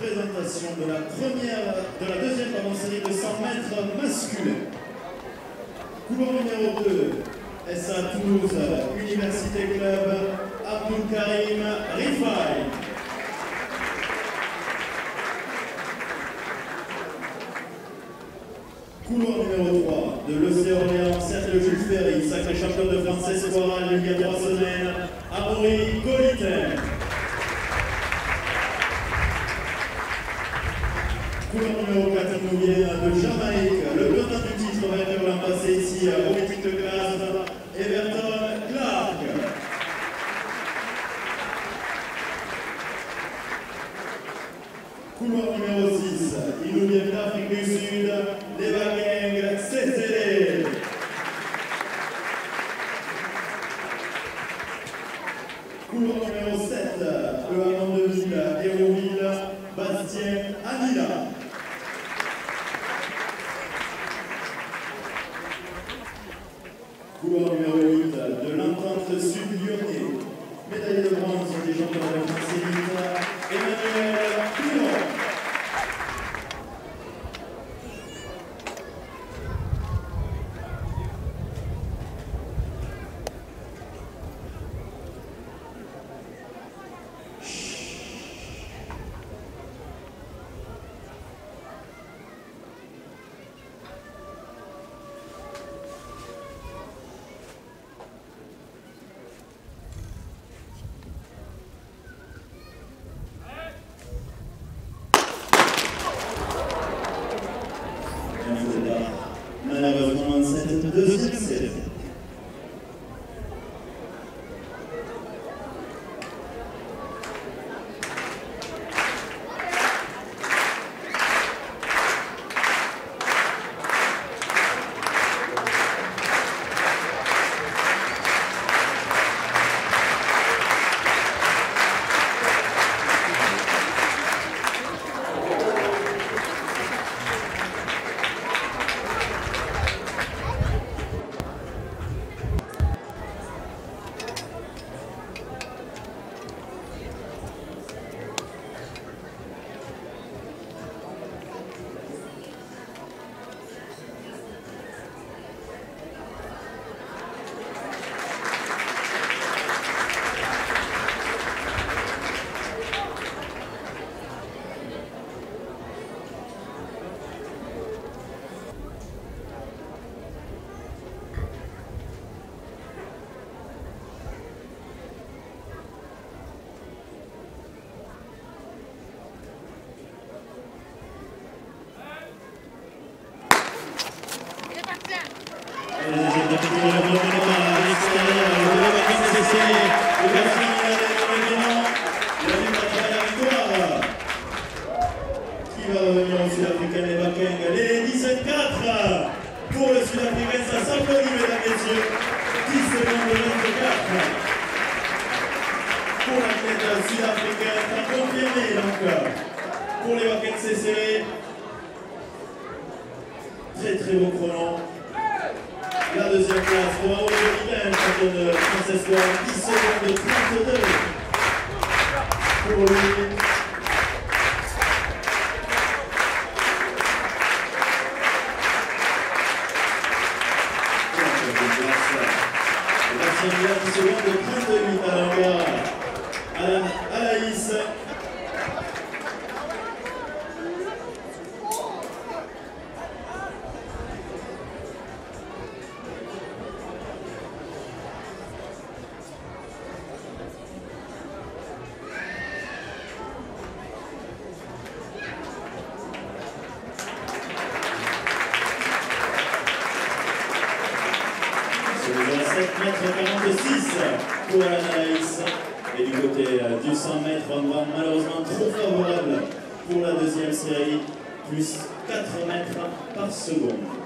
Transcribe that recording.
Présentation de la première, de la deuxième pardon, série de 100 mètres masculin. Couloir numéro 2, SA Toulouse, Université Club, Abdul Karim Rifai. Couloir numéro 3 de l'Océan Orléans, Sacré champion de France espoir il y a trois semaines, Amaury Goliter. Couloir numéro 4 nous vient de Jamaïque, le tenant du titre vainqueur l'an passé ici au meeting de classe, Everton Clark. Couloir numéro 6, il nous vient d'Afrique du Sud, Levageng But Malheureusement, cette deuxième pour les Bakeng c'est serré. Très très beau chrono. La deuxième place pour Mauro Jolien, champion de France Espoir, 10 secondes 32 pour lui. Bastien 10 secondes 38 à l'envers. Alain Alaïs. Mètres 46 pour Alain Alaïs. Et du côté euh, du 100 mètres, on voit malheureusement trop favorable pour la deuxième série, plus 4 mètres par seconde.